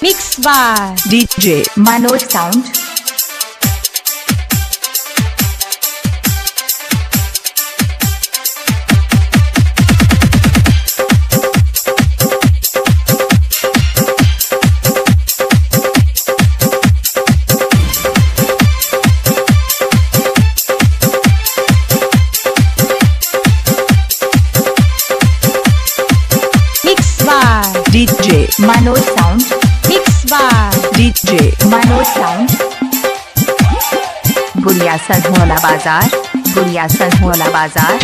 Mixed by DJ Manoj Sound. Manoj Sound. Mixed by DJ Manoj Sound. गुड़िया सनहुला बाज़ार गुड़िया सनहुला बाज़ार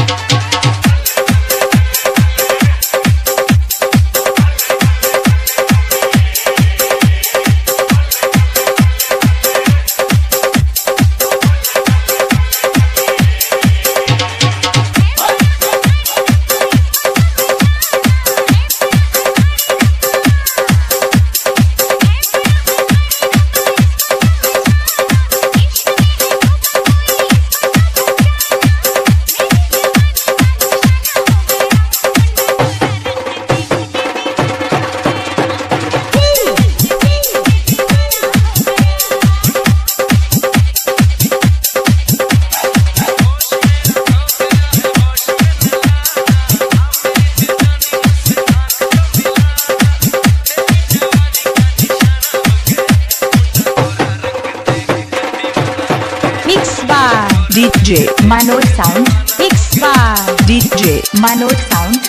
DJ Manoj Sound. Mixed by DJ Manoj Sound.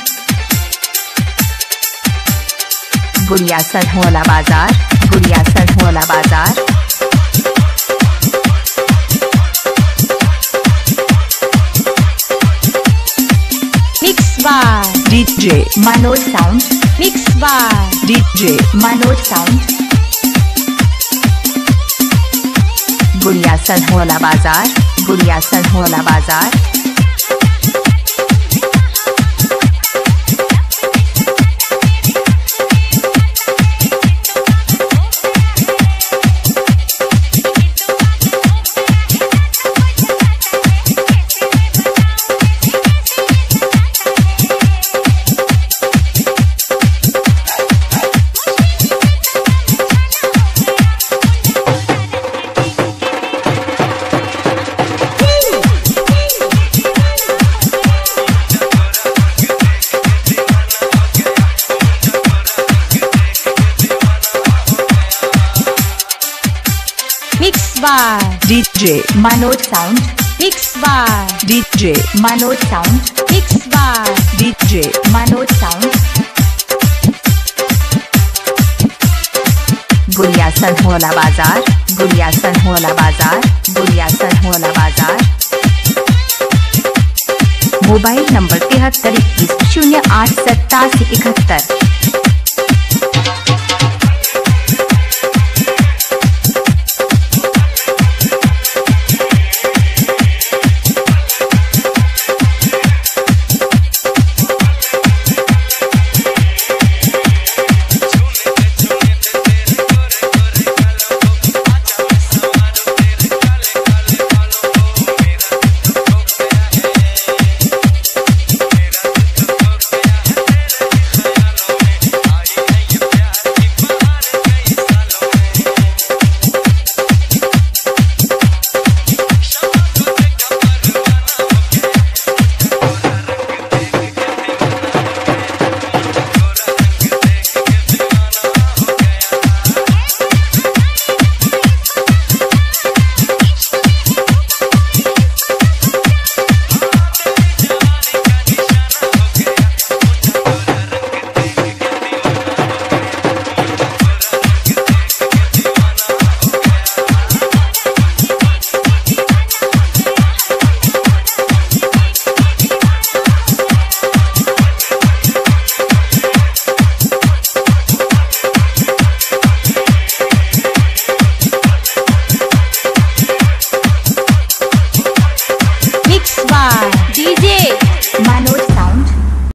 गुड़िया सनहुला बाज़ार गुड़िया सनहुला बाज़ार Mixed by DJ Manoj Sound. Mixed by DJ Manoj Sound. गुड़िया सनहुला बाज़ार गुड़िया सनहुला बाज़ार। By DJ Manoj Sound. Mixed by DJ Manoj Sound. Mixed by DJ Manoj Sound. गुड़िया सनहुला बाज़ार गुड़िया सनहुला बाज़ार गुड़िया सनहुला बाज़ार मोबाइल नंबर तिहत्तर इक्कीस शून्य आठ सत्तासी इकहत्तर।